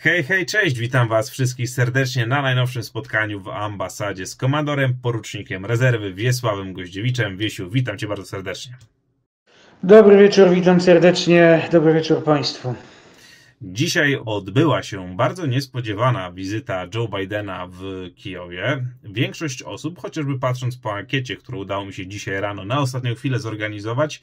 Hej, hej, cześć, witam Was wszystkich serdecznie na najnowszym spotkaniu w ambasadzie z komandorem, porucznikiem rezerwy Wiesławem Goździewiczem. Wiesiu, witam Cię bardzo serdecznie. Dobry wieczór, witam serdecznie. Dobry wieczór Państwu. Dzisiaj odbyła się bardzo niespodziewana wizyta Joe Bidena w Kijowie. Większość osób, chociażby patrząc po ankiecie, którą udało mi się dzisiaj rano na ostatnią chwilę zorganizować,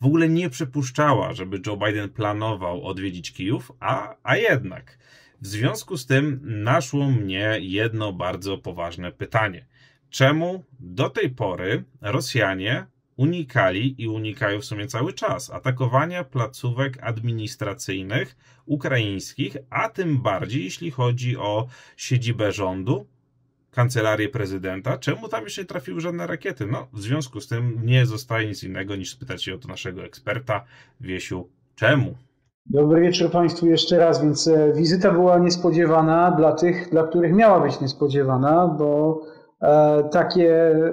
w ogóle nie przypuszczała, żeby Joe Biden planował odwiedzić Kijów, a, a jednak. W związku z tym naszło mnie jedno bardzo poważne pytanie. Czemu do tej pory Rosjanie unikali i unikają w sumie cały czas atakowania placówek administracyjnych ukraińskich, a tym bardziej jeśli chodzi o siedzibę rządu, kancelarię prezydenta, czemu tam jeszcze nie trafiły żadne rakiety? No, w związku z tym nie zostaje nic innego niż spytać się o to naszego eksperta, Wiesiu, czemu? Dobry wieczór Państwu jeszcze raz, więc e, wizyta była niespodziewana dla tych, dla których miała być niespodziewana, bo takie e,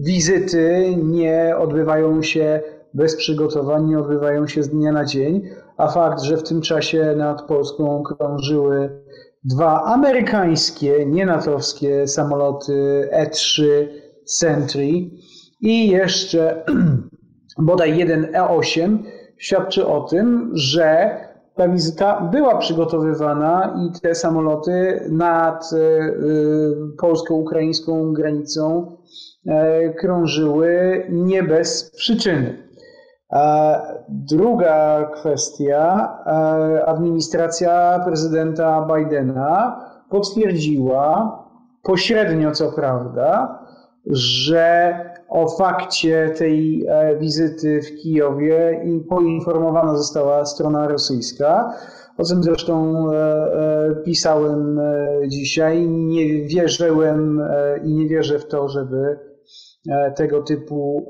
wizyty nie odbywają się bez przygotowań, nie odbywają się z dnia na dzień, a fakt, że w tym czasie nad Polską krążyły dwa amerykańskie, nie natowskie samoloty E-3 Sentry i jeszcze bodaj jeden E-8 świadczy o tym, że ta wizyta była przygotowywana i te samoloty nad e, polsko-ukraińską granicą e, krążyły nie bez przyczyny. Druga kwestia, e, administracja prezydenta Bidena potwierdziła, pośrednio co prawda, że o fakcie tej e, wizyty w Kijowie poinformowana została strona rosyjska. O czym zresztą e, pisałem dzisiaj. Nie wierzyłem i nie wierzę w to, żeby tego typu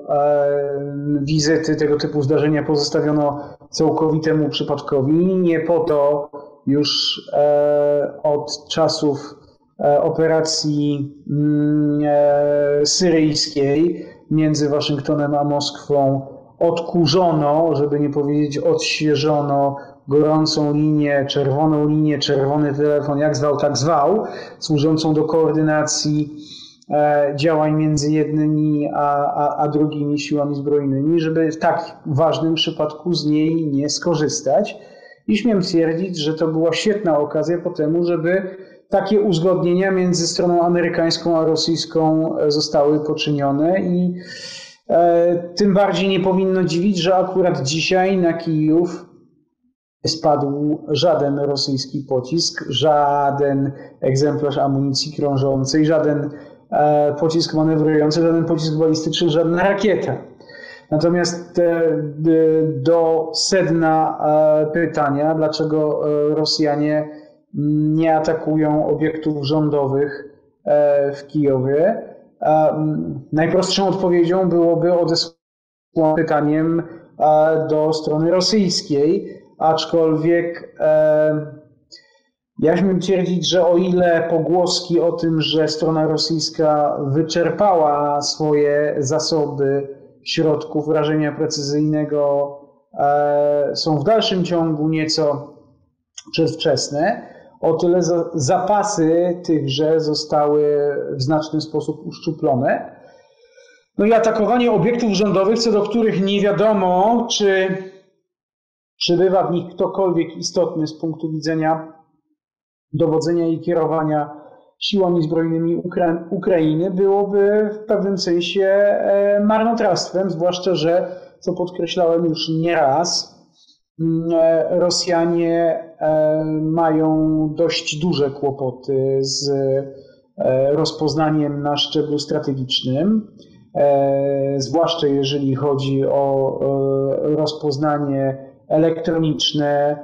wizyty, tego typu zdarzenia pozostawiono całkowitemu przypadkowi. Nie po to już od czasów E, operacji mm, e, syryjskiej między Waszyngtonem a Moskwą odkurzono, żeby nie powiedzieć odświeżono gorącą linię, czerwoną linię, czerwony telefon, jak zwał, tak zwał, służącą do koordynacji e, działań między jednymi a, a, a drugimi siłami zbrojnymi, żeby w tak ważnym przypadku z niej nie skorzystać. I śmiem twierdzić, że to była świetna okazja po temu, żeby takie uzgodnienia między stroną amerykańską a rosyjską e, zostały poczynione i e, tym bardziej nie powinno dziwić, że akurat dzisiaj na Kijów spadł żaden rosyjski pocisk, żaden egzemplarz amunicji krążącej, żaden e, pocisk manewrujący, żaden pocisk balistyczny, żadna rakieta. Natomiast do sedna pytania, dlaczego Rosjanie nie atakują obiektów rządowych e, w Kijowie. Najprostszą odpowiedzią byłoby odesłanie pytaniem do strony rosyjskiej, aczkolwiek e, ja śmiem twierdzić, że o ile pogłoski o tym, że strona rosyjska wyczerpała swoje zasoby środków rażenia precyzyjnego, e, są w dalszym ciągu nieco przedwczesne, o tyle zapasy tychże zostały w znaczny sposób uszczuplone. No i atakowanie obiektów rządowych, co do których nie wiadomo, czy przybywa w nich ktokolwiek istotny z punktu widzenia dowodzenia i kierowania siłami zbrojnymi Ukra Ukrainy, byłoby w pewnym sensie e, marnotrawstwem, zwłaszcza, że, co podkreślałem już nieraz, Mm, e, Rosjanie mają dość duże kłopoty z e, rozpoznaniem na szczeblu strategicznym, zwłaszcza jeżeli chodzi o rozpoznanie elektroniczne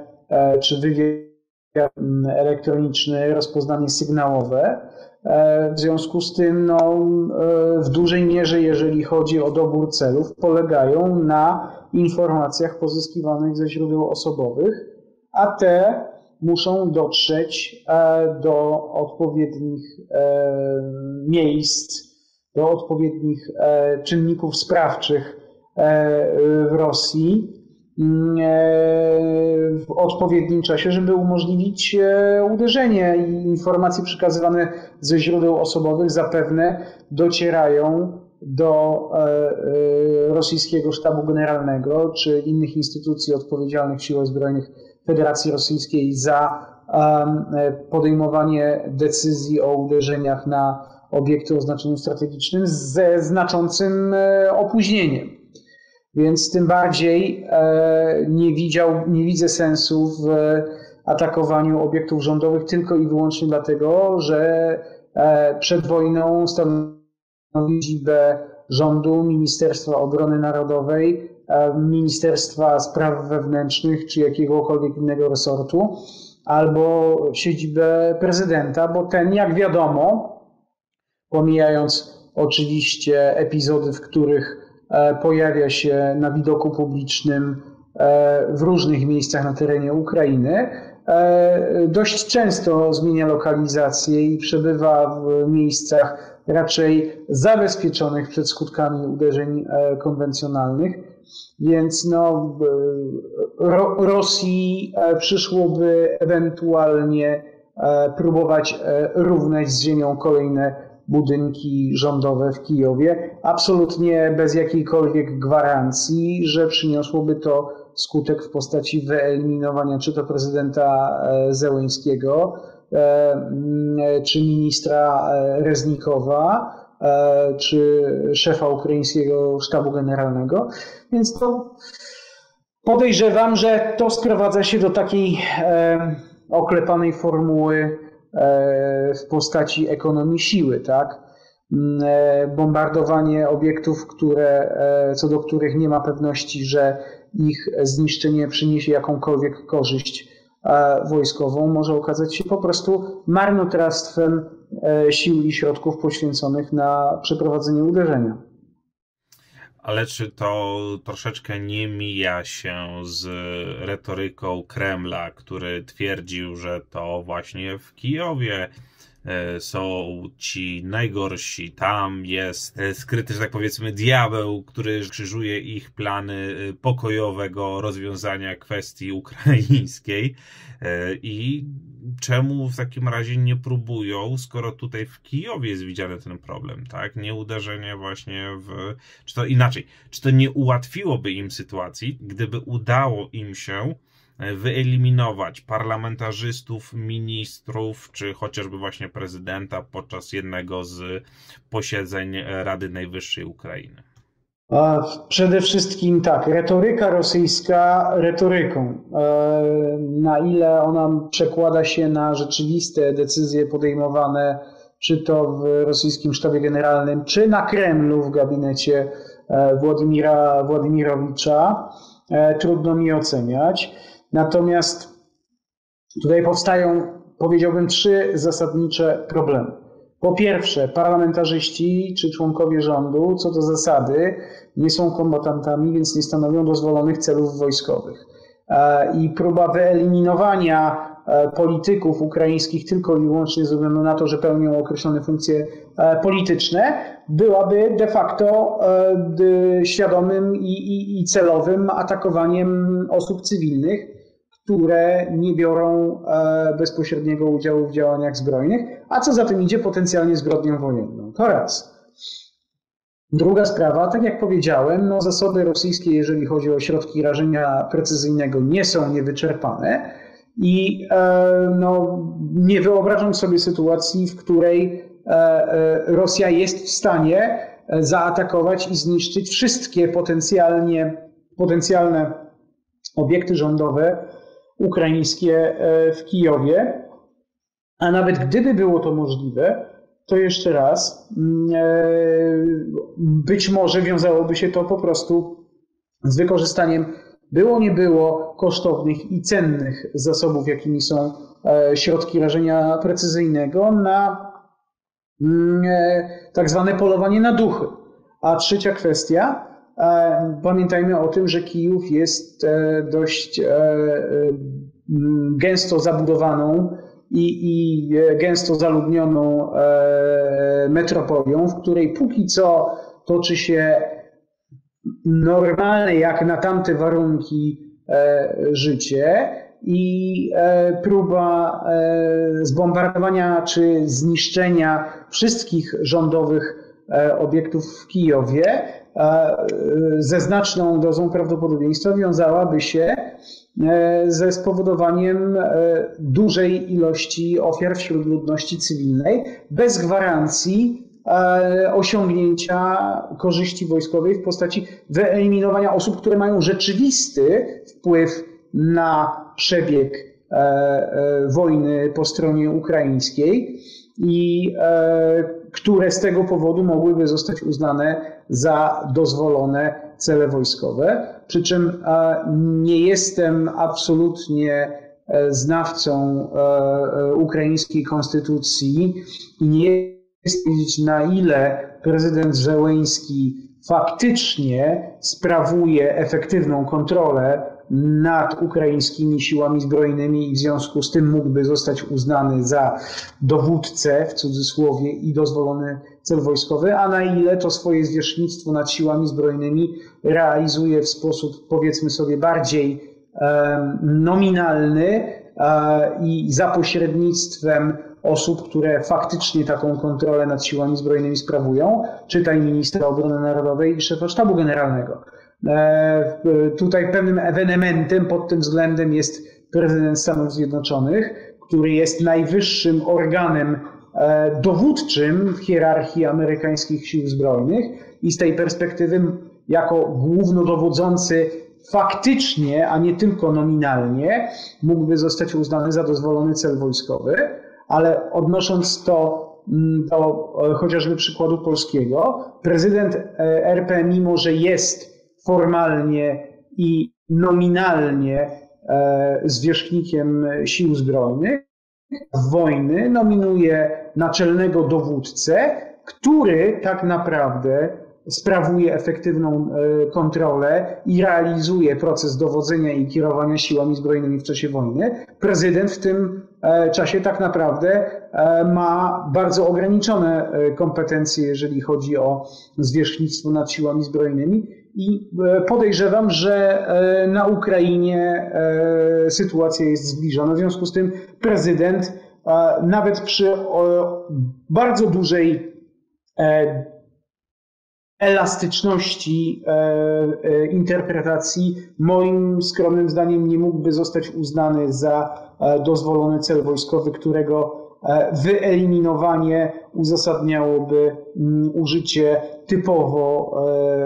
czy wywiad mm, elektroniczny, rozpoznanie sygnałowe. W związku z tym, no, w dużej mierze, jeżeli chodzi o dobór celów, polegają na informacjach pozyskiwanych ze źródeł osobowych, a te muszą dotrzeć do odpowiednich miejsc, do odpowiednich czynników sprawczych w Rosji mm, w odpowiednim czasie, żeby umożliwić uderzenie. I informacje przekazywane ze źródeł osobowych zapewne docierają do e, e, rosyjskiego sztabu generalnego czy innych instytucji odpowiedzialnych siłach zbrojnych Federacji Rosyjskiej za e, podejmowanie decyzji o uderzeniach na obiekty o znaczeniu strategicznym ze znaczącym opóźnieniem. Więc tym bardziej nie, widział, nie widzę sensu w atakowaniu obiektów rządowych tylko i wyłącznie dlatego, że przed wojną stanowiło siedzibę rządu, Ministerstwa Obrony Narodowej, e, Ministerstwa Spraw Wewnętrznych czy jakiegokolwiek innego resortu, albo siedzibę prezydenta, bo ten, jak wiadomo, pomijając oczywiście epizody, w których e, pojawia się na widoku publicznym e, w różnych miejscach na terenie Ukrainy, dość często zmienia lokalizację i przebywa w miejscach raczej zabezpieczonych przed skutkami uderzeń e, konwencjonalnych. Więc no, Ro Rosji e, przyszłoby ewentualnie e, próbować równać z ziemią kolejne budynki rządowe w Kijowie, absolutnie bez jakiejkolwiek gwarancji, że przyniosłoby to skutek w postaci wyeliminowania czy to prezydenta Zełęńskiego, E, czy ministra e, Reznikowa, e, czy szefa ukraińskiego sztabu generalnego. Więc to podejrzewam, że to sprowadza się do takiej oklepanej formuły w postaci ekonomii siły, tak? Mm, bombardowanie obiektów, które, co do których nie ma pewności, że ich zniszczenie przyniesie jakąkolwiek korzyść wojskową może okazać się po prostu marnotrawstwem e, sił i środków poświęconych na przeprowadzenie uderzenia. Ale czy to troszeczkę nie mija się z retoryką Kremla, który twierdził, że to właśnie w Kijowie E, są ci najgorsi. Tam jest e, skryty, że tak powiedzmy, diabeł, który krzyżuje ich plany e, pokojowego rozwiązania kwestii ukraińskiej. I czemu w takim razie nie próbują, skoro tutaj w Kijowie jest widziany ten problem, tak? Nie uderzenie właśnie w. Czy to inaczej, czy to nie ułatwiłoby im sytuacji, gdyby udało im się wyeliminować parlamentarzystów, ministrów, czy chociażby właśnie prezydenta podczas jednego z posiedzeń Rady Najwyższej Ukrainy? Przede wszystkim tak, retoryka rosyjska retoryką. E, na ile ona przekłada się na rzeczywiste decyzje podejmowane, czy to w rosyjskim sztabie generalnym, czy na Kremlu w gabinecie e, Władimira Władimirowicza, e, trudno mi oceniać. Natomiast tutaj powstają, powiedziałbym, trzy zasadnicze problemy. Po pierwsze, parlamentarzyści czy członkowie rządu, co do zasady, nie są kombatantami, więc nie stanowią dozwolonych celów wojskowych. E, I próba wyeliminowania e, polityków ukraińskich tylko i wyłącznie ze względu na to, że pełnią określone funkcje e, polityczne, byłaby de facto świadomym i, celowym atakowaniem osób cywilnych które nie biorą e, bezpośredniego udziału w działaniach zbrojnych, a co za tym idzie potencjalnie zbrodnią wojenną. To raz. Druga sprawa, tak jak powiedziałem, no zasoby rosyjskie, jeżeli chodzi o środki rażenia precyzyjnego, nie są niewyczerpane i e, no, nie wyobrażam sobie sytuacji, w której e, Rosja jest w stanie zaatakować i zniszczyć wszystkie potencjalnie, potencjalne obiekty rządowe ukraińskie e, w Kijowie. A nawet gdyby było to możliwe, to jeszcze raz, mm, e, być może wiązałoby się to po prostu z wykorzystaniem było nie było kosztownych i cennych zasobów, jakimi są e, środki rażenia precyzyjnego na mm, tak zwane polowanie na duchy. A trzecia kwestia, Pamiętajmy o tym, że Kijów jest dość gęsto zabudowaną i, i gęsto zaludnioną metropolią, w której póki co toczy się normalne jak na tamte warunki życie i e, próba e, zbombardowania czy zniszczenia wszystkich rządowych e, obiektów w Kijowie ze znaczną dozą prawdopodobieństwa wiązałaby się ze spowodowaniem dużej ilości ofiar wśród ludności cywilnej bez gwarancji osiągnięcia korzyści wojskowej w postaci wyeliminowania osób, które mają rzeczywisty wpływ na przebieg e, e, wojny po stronie ukraińskiej. I e, które z tego powodu mogłyby zostać uznane za dozwolone cele wojskowe. Przy czym nie jestem absolutnie znawcą ukraińskiej konstytucji i nie jest wiedzieć na ile prezydent Zełeński faktycznie sprawuje efektywną kontrolę nad ukraińskimi siłami zbrojnymi i w związku z tym mógłby zostać uznany za dowódcę w cudzysłowie i dozwolony cel wojskowy, a na ile to swoje zwierzchnictwo nad siłami zbrojnymi realizuje w sposób powiedzmy sobie bardziej nominalny e, i za pośrednictwem osób, które faktycznie taką kontrolę nad siłami zbrojnymi sprawują, czytaj ministra obrony narodowej i szefa sztabu generalnego. E, tutaj pewnym ewenementem pod tym względem jest prezydent Stanów Zjednoczonych, który jest najwyższym organem e, dowódczym w hierarchii amerykańskich sił zbrojnych i z tej perspektywy jako głównodowodzący faktycznie, a nie tylko nominalnie, mógłby zostać uznany za dozwolony cel wojskowy, ale odnosząc to do mm, chociażby przykładu polskiego, prezydent e, RP, mimo że jest formalnie i nominalnie e, zwierzchnikiem sił zbrojnych, wojny nominuje naczelnego dowódcę, który tak naprawdę sprawuje efektywną e, kontrolę i realizuje proces dowodzenia i kierowania siłami zbrojnymi w czasie wojny. Prezydent w tym e, czasie tak naprawdę ma bardzo ograniczone kompetencje, jeżeli chodzi o zwierzchnictwo nad siłami zbrojnymi i e, podejrzewam, że e, na Ukrainie e, sytuacja jest zbliżona. W związku z tym prezydent nawet przy bardzo dużej elastyczności interpretacji, moim skromnym zdaniem nie mógłby zostać uznany za dozwolony cel wojskowy, którego wyeliminowanie uzasadniałoby mm, użycie typowo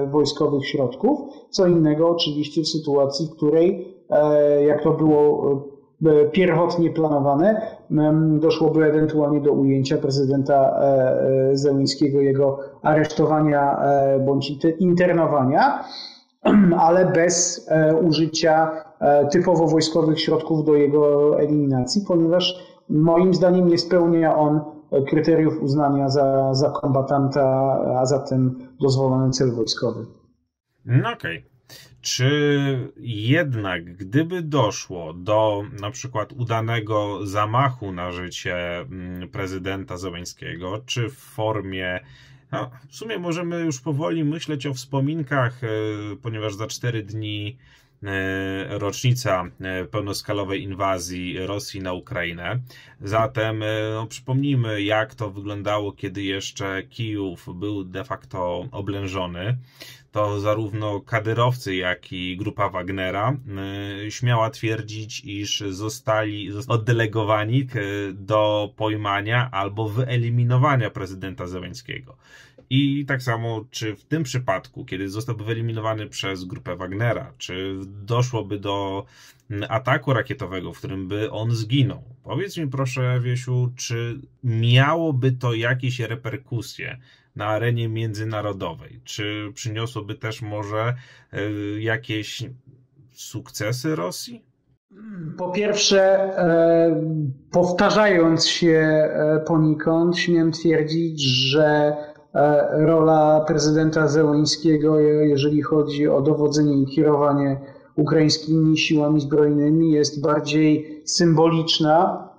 e, wojskowych środków. Co innego oczywiście w sytuacji, w której, e, jak to było e, pierwotnie planowane, doszłoby ewentualnie do ujęcia prezydenta Zełńskiego, jego aresztowania bądź internowania, ale bez użycia typowo wojskowych środków do jego eliminacji, ponieważ moim zdaniem nie spełnia on kryteriów uznania za, za kombatanta, a zatem dozwolony cel wojskowy. No okej. Okay. Czy jednak, gdyby doszło do na przykład udanego zamachu na życie mm, prezydenta Zełęńskiego, czy w formie no, w sumie możemy już powoli myśleć o wspominkach, e, ponieważ za cztery dni rocznica e, pełnoskalowej inwazji Rosji na Ukrainę. Zatem e, no, przypomnijmy, jak to wyglądało, kiedy jeszcze Kijów był de facto oblężony. To zarówno kadyrowcy, jak i grupa Wagnera śmiała twierdzić, iż zostali oddelegowani do pojmania albo wyeliminowania prezydenta Zełenskiego. I tak samo, czy w tym przypadku, kiedy zostałby wyeliminowany przez grupę Wagnera, czy doszłoby do ataku rakietowego, w którym by on zginął? Powiedz mi proszę, Wiesiu, czy miałoby to jakieś reperkusje na arenie międzynarodowej? Czy przyniosłoby też może y, jakieś sukcesy Rosji? Po pierwsze, e, powtarzając się e, poniekąd, śmiem twierdzić, że rola prezydenta Zełońskiego, jeżeli chodzi o dowodzenie i kierowanie ukraińskimi siłami zbrojnymi, jest bardziej symboliczna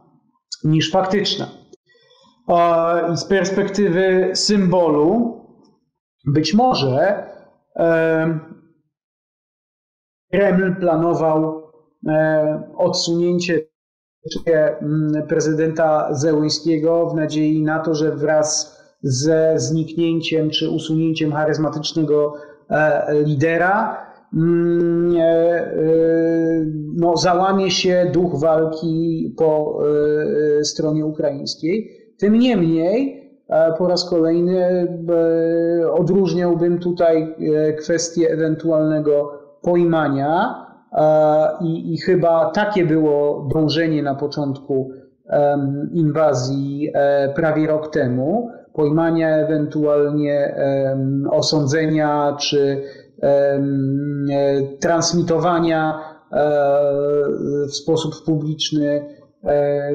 niż faktyczna. I z perspektywy symbolu, być może Kreml planował odsunięcie prezydenta Zełyńskiego w nadziei na to, że wraz ze zniknięciem czy usunięciem charyzmatycznego e, lidera mm, e, e, no, załamie się duch walki po stronie ukraińskiej. Tym niemniej po raz kolejny odróżniałbym tutaj kwestię ewentualnego pojmania i, i chyba takie było dążenie na początku inwazji prawie rok temu, pojmania, ewentualnie osądzenia czy transmitowania w sposób publiczny e,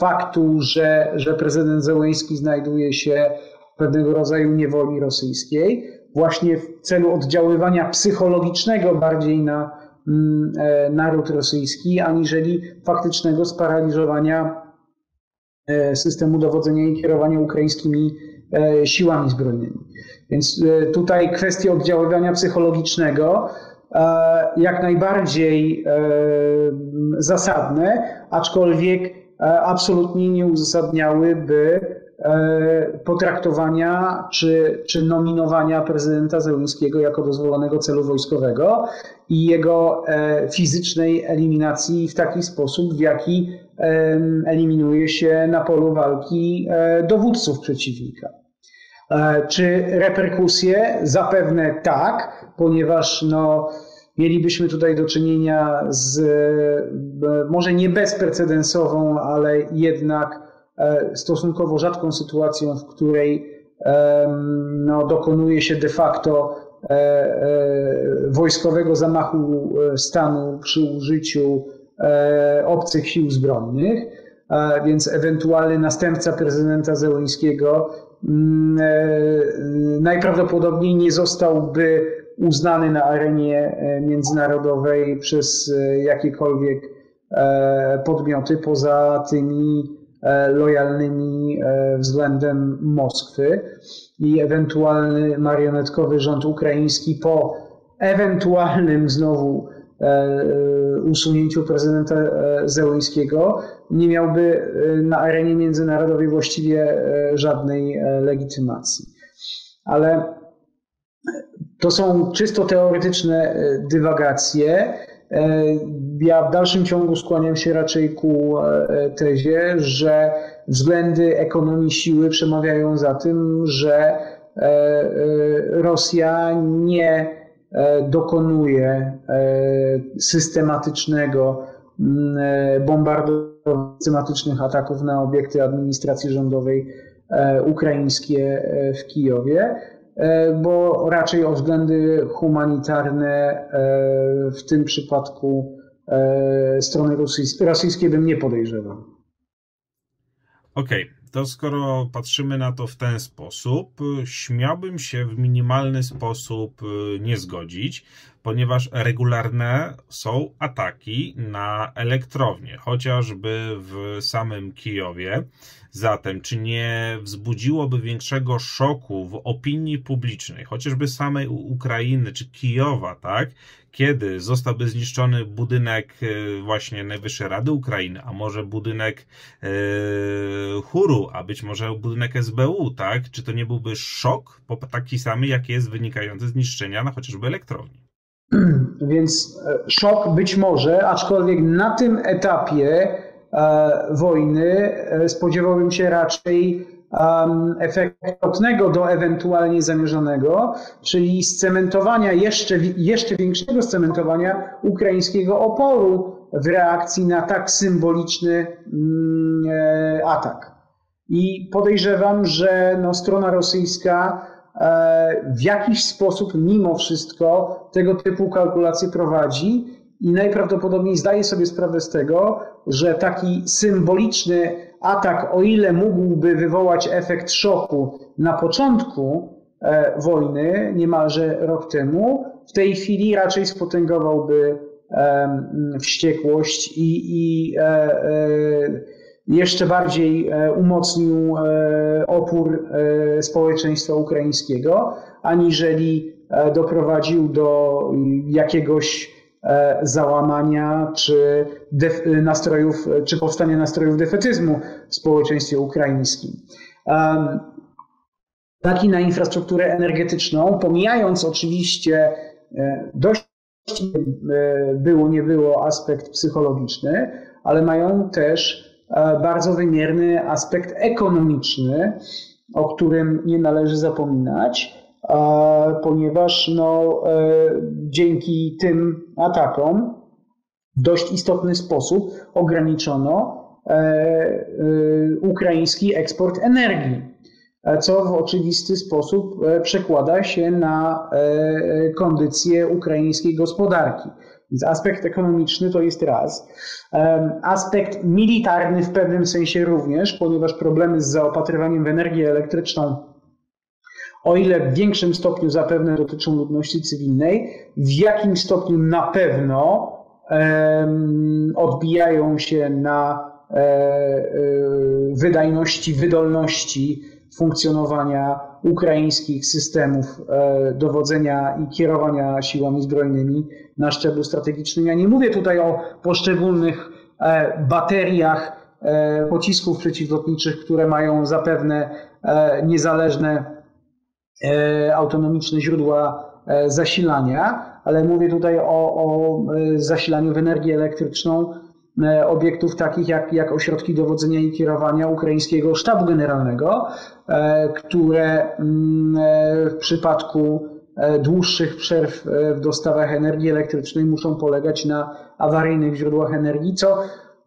faktu, że, że prezydent Zełęński znajduje się w pewnego rodzaju niewoli rosyjskiej, właśnie w celu oddziaływania psychologicznego bardziej na mm, e, naród rosyjski, aniżeli faktycznego sparaliżowania E, systemu dowodzenia i kierowania ukraińskimi e, siłami zbrojnymi. Więc e, tutaj kwestie oddziaływania psychologicznego jak najbardziej zasadne, aczkolwiek absolutnie nie uzasadniałyby potraktowania czy, czy nominowania prezydenta Zełenskiego jako dozwolonego celu wojskowego i jego fizycznej eliminacji w taki sposób, w jaki eliminuje się na polu walki e, dowódców przeciwnika. E, czy reperkusje? Zapewne tak, ponieważ no, mielibyśmy tutaj do czynienia z e, może nie bezprecedensową, ale jednak stosunkowo rzadką sytuacją, w której no, dokonuje się de facto wojskowego zamachu stanu przy użyciu E, obcych sił zbrojnych, e, więc ewentualny następca prezydenta Zełenskiego mm, e, najprawdopodobniej nie zostałby uznany na arenie międzynarodowej przez jakiekolwiek podmioty poza tymi lojalnymi względem Moskwy i ewentualny marionetkowy rząd ukraiński po ewentualnym znowu E, usunięciu prezydenta e, Zełęńskiego nie miałby e, na arenie międzynarodowej właściwie żadnej legitymacji. Ale to są czysto teoretyczne dywagacje. Ja w dalszym ciągu skłaniam się raczej ku tezie, że względy ekonomii siły przemawiają za tym, że Rosja nie E, dokonuje e, systematycznego mm, e, bombardowania, systematycznych ataków na obiekty administracji rządowej ukraińskie w Kijowie, bo raczej o względy humanitarne w tym przypadku strony rosyjskiej bym nie podejrzewał. Okej, okay to skoro patrzymy na to w ten sposób, śmiałbym się w minimalny sposób y, nie zgodzić, ponieważ regularne są ataki na elektrownie, chociażby w samym Kijowie. Zatem, czy nie wzbudziłoby większego szoku w opinii publicznej, chociażby samej Ukrainy czy Kijowa, tak? Kiedy zostałby zniszczony budynek e, właśnie Najwyższej Rady Ukrainy, a może budynek yy, Huru, a być może budynek SBU, tak? Czy to nie byłby szok taki sam, jaki jest wynikający z zniszczenia na chociażby elektrowni? Więc e, szok być może, aczkolwiek na tym etapie e, wojny e, spodziewałbym się raczej efektownego do ewentualnie zamierzonego, czyli scementowania, jeszcze, jeszcze większego scementowania ukraińskiego oporu w reakcji na tak symboliczny mm, atak. I podejrzewam, że no, strona rosyjska E, w jakiś sposób mimo wszystko tego typu kalkulacje prowadzi i najprawdopodobniej zdaje sobie sprawę z tego, że taki symboliczny atak, o ile mógłby wywołać efekt szoku na początku e, wojny, niemalże rok temu, w tej chwili raczej spotęgowałby wściekłość i, i e, e, jeszcze bardziej umocnił opór społeczeństwa ukraińskiego, aniżeli doprowadził do jakiegoś załamania czy nastrojów, czy powstania nastrojów defetyzmu w społeczeństwie ukraińskim. Tak i na infrastrukturę energetyczną, pomijając oczywiście e, dość e, było, nie było aspekt psychologiczny, ale mają też bardzo wymierny aspekt ekonomiczny, o którym nie należy zapominać ponieważ no, e, dzięki tym atakom w dość istotny sposób ograniczono e, e, ukraiński eksport energii, co w oczywisty sposób przekłada się na kondycję ukraińskiej gospodarki. Więc aspekt ekonomiczny to jest raz. Aspekt militarny w pewnym sensie również, ponieważ problemy z zaopatrywaniem w energię elektryczną o ile w większym stopniu zapewne dotyczą ludności cywilnej, w jakim stopniu na pewno odbijają się na e, e, wydajności, wydolności funkcjonowania ukraińskich systemów e, dowodzenia i kierowania siłami zbrojnymi na szczeblu strategicznym. Ja nie mówię tutaj o poszczególnych bateriach pocisków przeciwlotniczych, które mają zapewne niezależne autonomiczne źródła e, zasilania, ale mówię tutaj o, o e, zasilaniu w energię elektryczną obiektów takich jak, jak ośrodki dowodzenia i kierowania ukraińskiego sztabu generalnego, które mm, w przypadku dłuższych przerw w dostawach energii elektrycznej muszą polegać na awaryjnych źródłach energii, co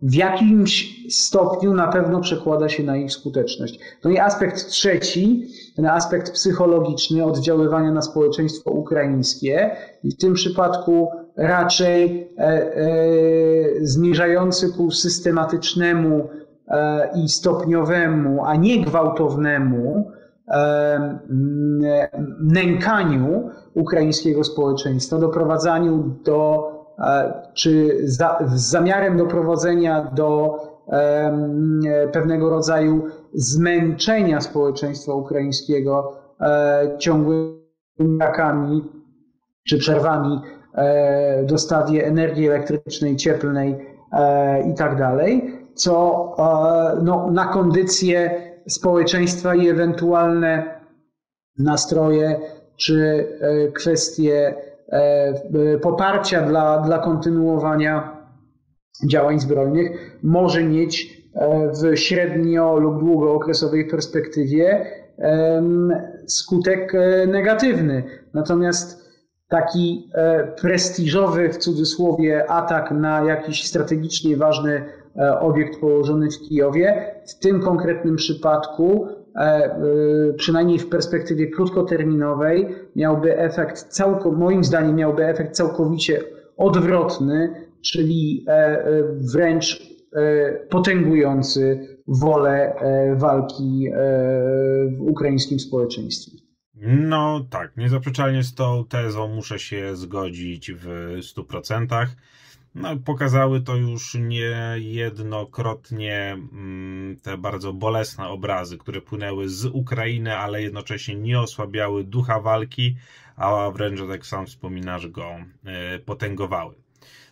w jakimś stopniu na pewno przekłada się na ich skuteczność. No i aspekt trzeci, ten aspekt psychologiczny oddziaływania na społeczeństwo ukraińskie i w tym przypadku raczej e, e, zmierzający ku systematycznemu e, i stopniowemu, a nie gwałtownemu e, nękaniu ukraińskiego społeczeństwa, doprowadzaniu do czy za, z zamiarem doprowadzenia do pewnego rodzaju zmęczenia społeczeństwa ukraińskiego e, ciągłymi brakami czy przerwami e, w dostawie energii elektrycznej, cieplnej e, i tak dalej, co no, na kondycję społeczeństwa i ewentualne nastroje czy kwestie E, poparcia dla, dla kontynuowania działań zbrojnych może mieć e, w średnio lub długookresowej perspektywie skutek e, negatywny. Natomiast taki prestiżowy, w cudzysłowie, atak na jakiś strategicznie ważny obiekt położony w Kijowie, w tym konkretnym przypadku E, e, przynajmniej w perspektywie krótkoterminowej, miałby efekt, całko, moim zdaniem, miałby efekt całkowicie odwrotny, czyli e, wręcz potęgujący wolę walki w ukraińskim społeczeństwie. No tak, niezaprzeczalnie z tą tezą muszę się zgodzić w 100%. No, pokazały to już niejednokrotnie mm, te bardzo bolesne obrazy, które płynęły z Ukrainy, ale jednocześnie nie osłabiały ducha walki, a wręcz, jak sam wspominasz, go e, potęgowały.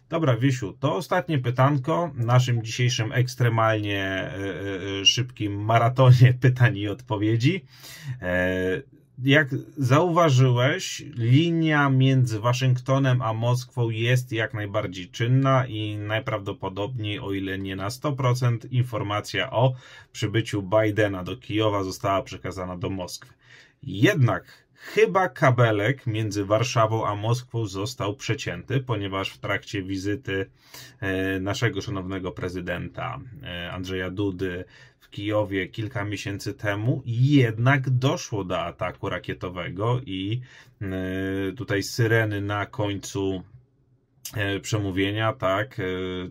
Dobra, Wiesiu, to ostatnie pytanko w naszym dzisiejszym ekstremalnie e, e, szybkim maratonie pytań i odpowiedzi jak zauważyłeś, linia między Waszyngtonem a Moskwą jest jak najbardziej czynna i najprawdopodobniej, o ile nie na 100%, informacja o przybyciu Bidena do Kijowa została przekazana do Moskwy. Jednak chyba kabelek między Warszawą a Moskwą został przecięty, ponieważ w trakcie wizyty e, naszego szanownego prezydenta e, Andrzeja Dudy Kijowie kilka miesięcy temu, jednak doszło do ataku rakietowego i e, tutaj syreny na końcu przemówienia, tak,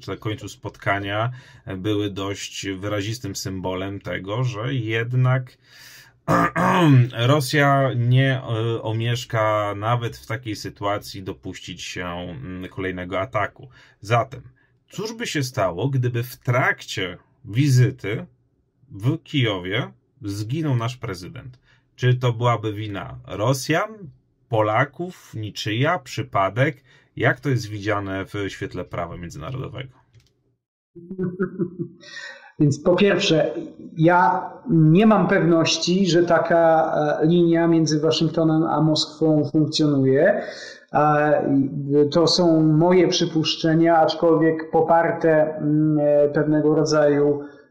czy na końcu spotkania były dość wyrazistym symbolem tego, że jednak Rosja nie e, omieszka nawet w takiej sytuacji dopuścić się mm, kolejnego ataku. Zatem, cóż by się stało, gdyby w trakcie wizyty w Kijowie zginął nasz prezydent? Czy to byłaby wina Rosjan, Polaków, niczyja, przypadek? Jak to jest widziane w świetle prawa międzynarodowego? Więc po pierwsze, ja nie mam pewności, że taka e, linia między Waszyngtonem a Moskwą funkcjonuje. To są moje przypuszczenia, aczkolwiek poparte mm, e, pewnego rodzaju e,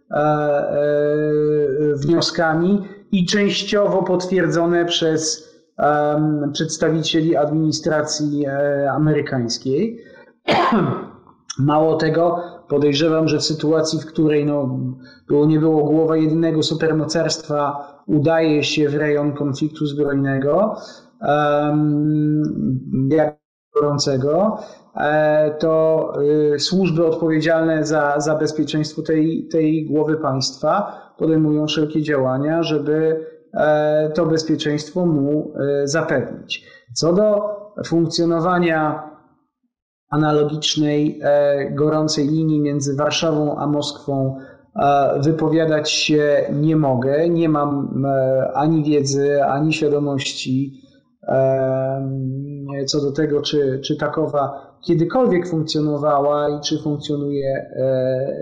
wnioskami i częściowo potwierdzone przez przedstawicieli administracji amerykańskiej. Mało tego, podejrzewam, że w sytuacji, w której no, było, nie było głowa jedynego supermocarstwa, udaje się w rejon konfliktu zbrojnego, um, jak gorącego, e, to y, służby odpowiedzialne za, za bezpieczeństwo tej, tej głowy państwa podejmują wszelkie działania, żeby e, to bezpieczeństwo mu e, zapewnić. Co do funkcjonowania analogicznej, e, gorącej linii między Warszawą a Moskwą e, wypowiadać się nie mogę. Nie mam e, ani wiedzy, ani świadomości co do tego, czy, czy takowa kiedykolwiek funkcjonowała i czy funkcjonuje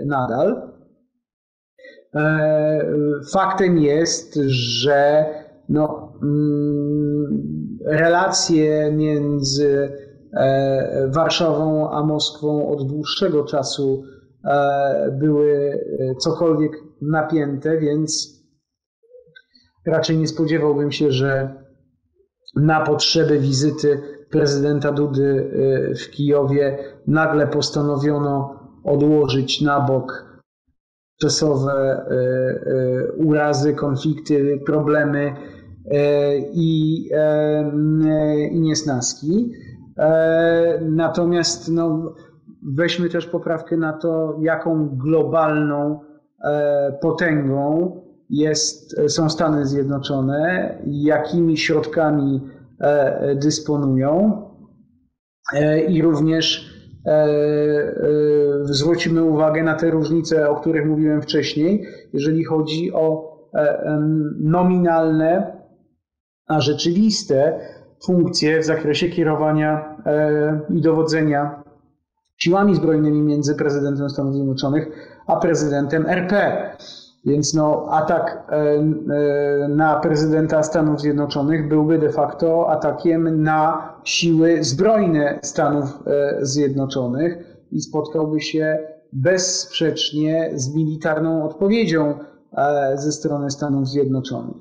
nadal. Faktem jest, że no, mm, relacje między E, Warszawą a Moskwą od dłuższego czasu e, były e, cokolwiek napięte, więc raczej nie spodziewałbym się, że na potrzeby wizyty prezydenta Dudy w Kijowie nagle postanowiono odłożyć na bok czasowe urazy, konflikty, problemy i, niesnaski. Natomiast no, weźmy też poprawkę na to, jaką globalną potęgą jest, są Stany Zjednoczone, jakimi środkami dysponują i również zwrócimy uwagę na te różnice, o których mówiłem wcześniej, jeżeli chodzi o nominalne, a rzeczywiste funkcje w zakresie kierowania e, i dowodzenia siłami zbrojnymi między prezydentem Stanów Zjednoczonych a prezydentem RP. Więc no, atak e, e, na prezydenta Stanów Zjednoczonych byłby de facto atakiem na siły zbrojne Stanów Zjednoczonych i spotkałby się bezsprzecznie z militarną odpowiedzią ze strony Stanów Zjednoczonych.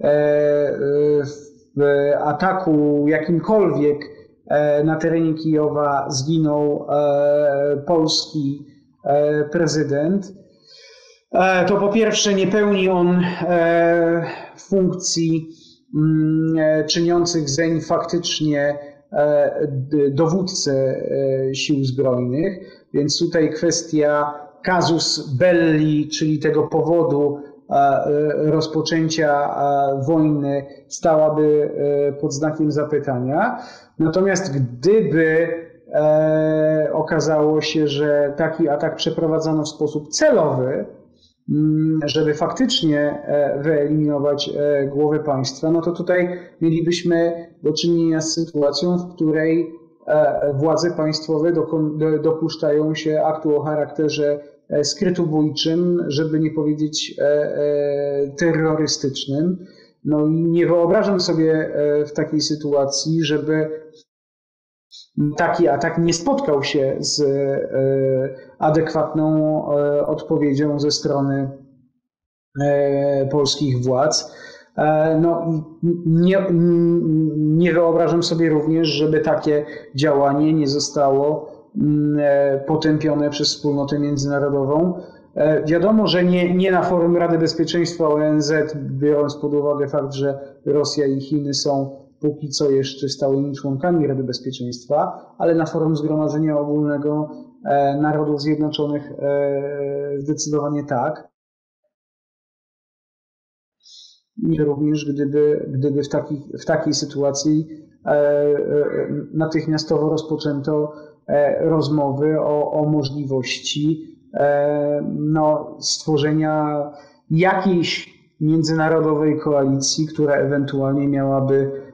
E, w ataku jakimkolwiek e, na terenie Kijowa zginął e, polski prezydent, to po pierwsze nie pełni on funkcji mm, czyniących zeń faktycznie dowódcę sił zbrojnych, więc tutaj kwestia casus belli, czyli tego powodu, E, rozpoczęcia wojny stałaby e, pod znakiem zapytania. Natomiast gdyby e, okazało się, że taki atak przeprowadzono w sposób celowy, mm, żeby faktycznie wyeliminować głowę państwa, no to tutaj mielibyśmy do czynienia z sytuacją, w której władze państwowe dopuszczają się aktu o charakterze E, skrytobójczym, żeby nie powiedzieć e, e, terrorystycznym. No i nie wyobrażam sobie w takiej sytuacji, żeby taki atak nie spotkał się z adekwatną odpowiedzią ze strony polskich władz. No, nie, nie wyobrażam sobie również, żeby takie działanie nie zostało Mm, e, potępione przez wspólnotę międzynarodową. E, wiadomo, że nie, nie na forum Rady Bezpieczeństwa ONZ, biorąc pod uwagę fakt, że Rosja i Chiny są póki co jeszcze stałymi członkami Rady Bezpieczeństwa, ale na forum Zgromadzenia Ogólnego Narodów Zjednoczonych zdecydowanie tak. I również gdyby, gdyby w, takich, w takiej sytuacji natychmiastowo rozpoczęto rozmowy o, o możliwości no, stworzenia jakiejś międzynarodowej koalicji, która ewentualnie miałaby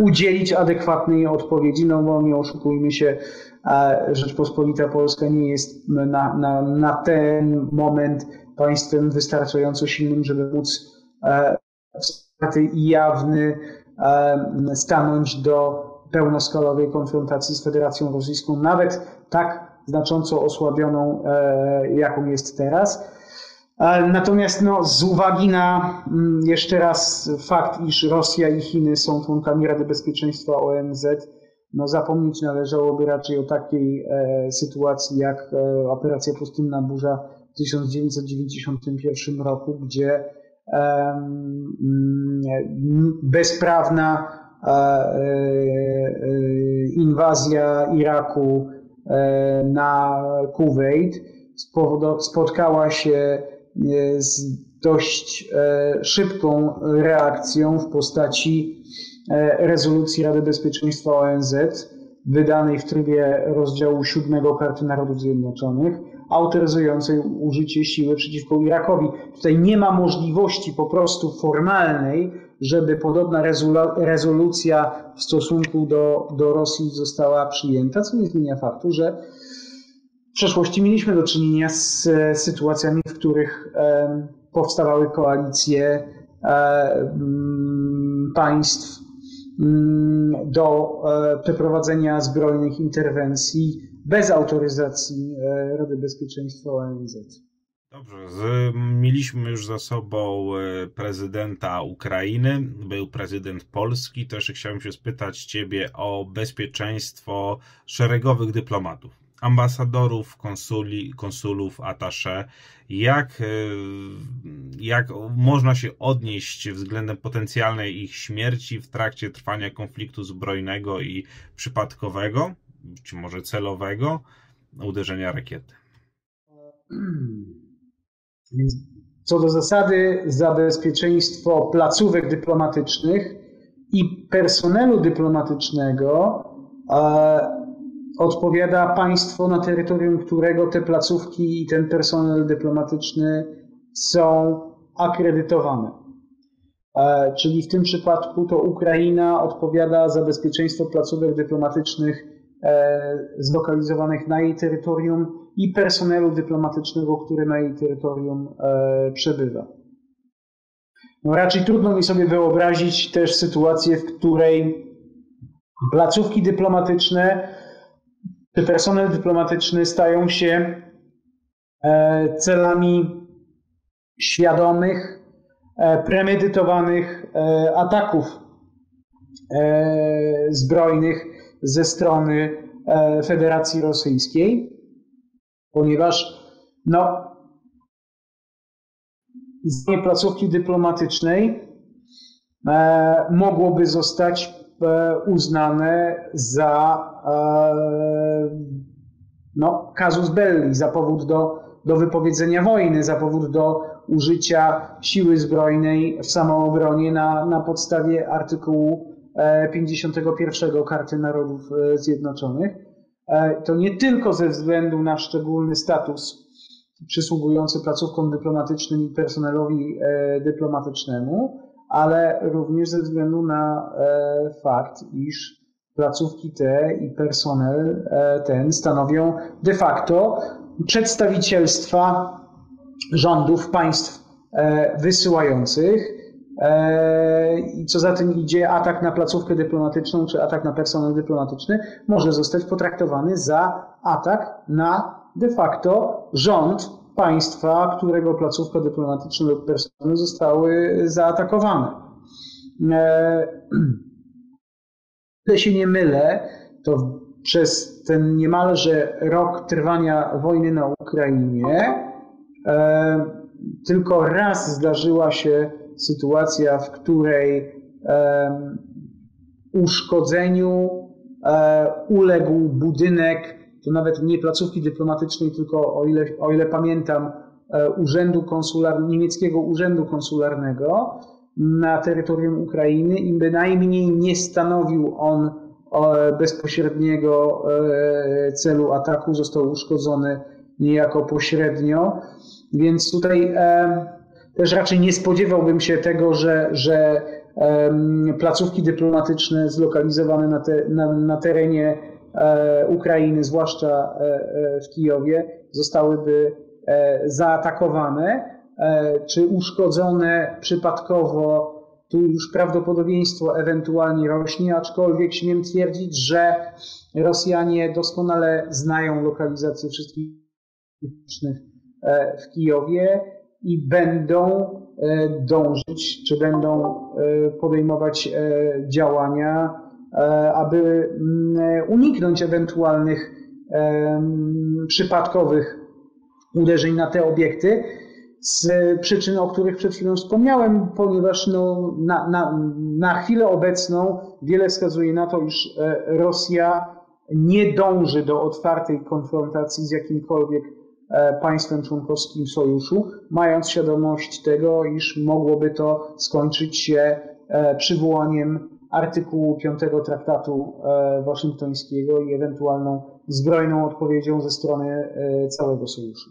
udzielić adekwatnej odpowiedzi, no bo nie oszukujmy się, Rzeczpospolita Polska nie jest na, na, na ten moment państwem wystarczająco silnym, żeby móc e, i jawny stanąć do pełnoskalowej konfrontacji z Federacją Rosyjską, nawet tak znacząco osłabioną, e, jaką jest teraz. Natomiast no, z uwagi na mm, jeszcze raz fakt, iż Rosja i Chiny są członkami Rady Bezpieczeństwa ONZ, no, zapomnieć należałoby raczej o takiej e, sytuacji jak e, operacja Pustynna Burza w 1991 roku, gdzie e, bezprawna e, e, inwazja Iraku e, na Kuwait spotkała się z dość e, szybką reakcją w postaci e, rezolucji Rady Bezpieczeństwa ONZ, wydanej w trybie rozdziału 7 Karty Narodów Zjednoczonych, autoryzującej użycie siły przeciwko Irakowi. Tutaj nie ma możliwości po prostu formalnej, żeby podobna rezolucja w stosunku do, do Rosji została przyjęta, co nie zmienia faktu, że przeszłości mieliśmy do czynienia z e, sytuacjami, w których powstawały koalicje e, mm, państw mm, do e, przeprowadzenia zbrojnych interwencji bez autoryzacji Rady Bezpieczeństwa ONZ. Dobrze, z, mieliśmy już za sobą prezydenta Ukrainy, był prezydent Polski. Też chciałem się spytać Ciebie o bezpieczeństwo szeregowych dyplomatów ambasadorów, konsuli, konsulów, atasze, jak, e, jak można się odnieść względem potencjalnej ich śmierci w trakcie trwania konfliktu zbrojnego i przypadkowego, czy może celowego uderzenia rakiety. Co do zasady, za bezpieczeństwo placówek dyplomatycznych i personelu dyplomatycznego odpowiada państwo, na terytorium którego te placówki i ten personel dyplomatyczny są akredytowane. E, czyli w tym przypadku to Ukraina odpowiada za bezpieczeństwo placówek dyplomatycznych e, zlokalizowanych na jej terytorium i personelu dyplomatycznego, który na jej terytorium e, przebywa. No raczej trudno mi sobie wyobrazić też sytuację, w której placówki dyplomatyczne czy personel dyplomatyczny stają się e, celami świadomych, e, premedytowanych e, ataków zbrojnych ze strony Federacji Rosyjskiej, ponieważ no, zdanie placówki dyplomatycznej mogłoby zostać uznane za e, no, casus belli, za powód do, do wypowiedzenia wojny, za powód do użycia siły zbrojnej w samoobronie na, na podstawie artykułu 51 e, Karty Narodów e, Zjednoczonych. To nie tylko ze względu na szczególny status przysługujący placówkom dyplomatycznym i personelowi dyplomatycznemu, ale również ze względu na e, fakt, iż placówki te i personel e, ten stanowią de facto przedstawicielstwa rządów państw e, wysyłających. I co za tym idzie, atak na placówkę dyplomatyczną czy atak na personel dyplomatyczny może zostać potraktowany za atak na de facto rząd państwa, którego placówka dyplomatyczna lub personel zostały zaatakowane. Jeśli e, się nie mylę, to przez ten niemalże rok trwania wojny na Ukrainie e, tylko raz zdarzyła się sytuacja, w której uszkodzeniu uległ budynek, to nawet nie placówki dyplomatycznej, tylko o ile, o ile pamiętam, urzędu konsular, niemieckiego urzędu konsularnego na terytorium Ukrainy i bynajmniej nie stanowił on bezpośredniego celu ataku, został uszkodzony niejako pośrednio. Więc tutaj też raczej nie spodziewałbym się tego, że, że placówki dyplomatyczne zlokalizowane na, te, na, na terenie e, Ukrainy, zwłaszcza e, e, w Kijowie, zostałyby zaatakowane czy uszkodzone przypadkowo. Tu już prawdopodobieństwo ewentualnie rośnie, aczkolwiek śmiem twierdzić, że Rosjanie doskonale znają lokalizację wszystkich w Kijowie i będą e, dążyć, czy będą e, podejmować e, działania, aby mm, uniknąć ewentualnych przypadkowych uderzeń na te obiekty z przyczyn, o których przed chwilą wspomniałem, ponieważ no, na, na, na chwilę obecną wiele wskazuje na to, iż Rosja nie dąży do otwartej konfrontacji z jakimkolwiek E, państwem członkowskim sojuszu, mając świadomość tego, iż mogłoby to skończyć się e, przywołaniem artykułu 5 traktatu e, waszyngtońskiego i ewentualną zbrojną odpowiedzią ze strony całego sojuszu.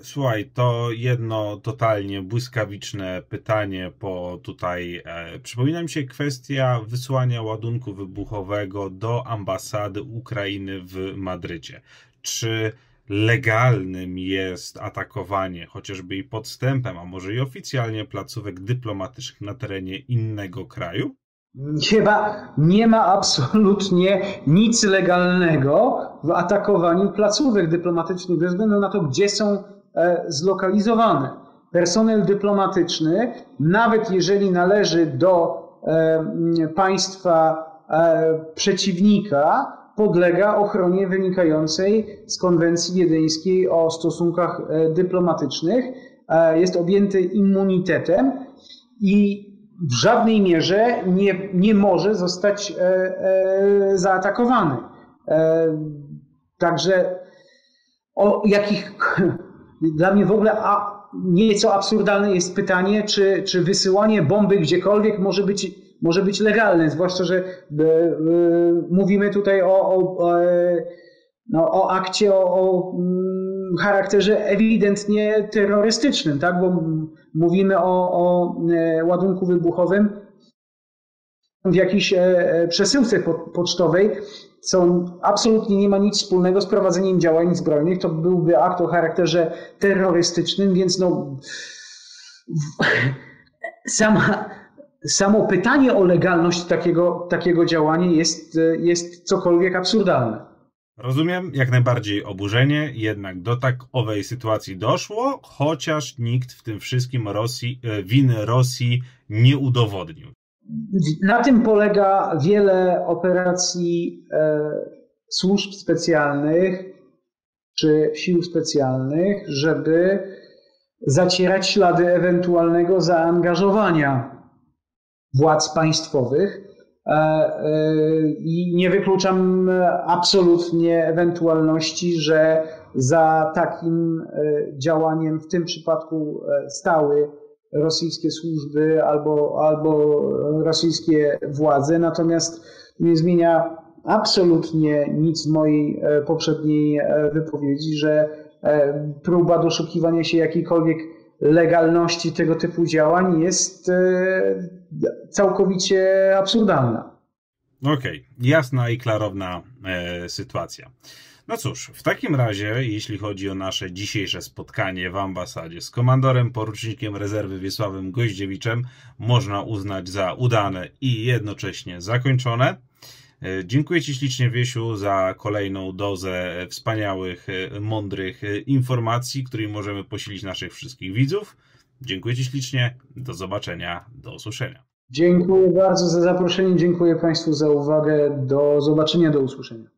Słuchaj, to jedno totalnie błyskawiczne pytanie, bo tutaj e, przypomina mi się kwestia wysłania ładunku wybuchowego do ambasady Ukrainy w Madrycie czy legalnym jest atakowanie chociażby i podstępem, a może i oficjalnie placówek dyplomatycznych na terenie innego kraju? Chyba nie ma absolutnie nic legalnego w atakowaniu placówek dyplomatycznych, bez względu na to, gdzie są e, zlokalizowane. Personel dyplomatyczny, nawet jeżeli należy do e, państwa e, przeciwnika, podlega ochronie wynikającej z konwencji wiedeńskiej o stosunkach e, dyplomatycznych, e, jest objęty immunitetem i w żadnej mierze nie, nie może zostać e, zaatakowany. Także o jakich. Dla mnie w ogóle a, nieco absurdalne jest pytanie, czy, czy wysyłanie bomby gdziekolwiek może być może być legalne, zwłaszcza, że e, e, mówimy tutaj o, o, e, no, o akcie o, o mm, charakterze ewidentnie terrorystycznym, tak? bo mówimy o, o ładunku wybuchowym w jakiejś przesyłce pocztowej, co absolutnie nie ma nic wspólnego z prowadzeniem działań zbrojnych. To byłby akt o charakterze terrorystycznym, więc no, sama, samo pytanie o legalność takiego, takiego działania jest, jest cokolwiek absurdalne. Rozumiem jak najbardziej oburzenie, jednak do tak owej sytuacji doszło, chociaż nikt w tym wszystkim Rosji, e, winy Rosji nie udowodnił. Na tym polega wiele operacji e, służb specjalnych czy sił specjalnych, żeby zacierać ślady ewentualnego zaangażowania władz państwowych e, e, i nie wykluczam absolutnie ewentualności, że za takim e, działaniem w tym przypadku stały rosyjskie służby albo, albo rosyjskie władze, natomiast nie zmienia absolutnie nic mojej poprzedniej wypowiedzi, że próba doszukiwania się jakiejkolwiek legalności tego typu działań jest całkowicie absurdalna. Okej, okay. jasna i klarowna e, sytuacja. No cóż, w takim razie, jeśli chodzi o nasze dzisiejsze spotkanie w ambasadzie z komandorem porucznikiem rezerwy Wiesławem Goździewiczem, można uznać za udane i jednocześnie zakończone. E, dziękuję Ci ślicznie, Wiesiu, za kolejną dozę wspaniałych, e, mądrych e, informacji, którymi możemy posilić naszych wszystkich widzów. Dziękuję Ci ślicznie. Do zobaczenia, do usłyszenia. Dziękuję bardzo za zaproszenie. Dziękuję Państwu za uwagę. Do zobaczenia, do usłyszenia.